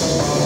Yes.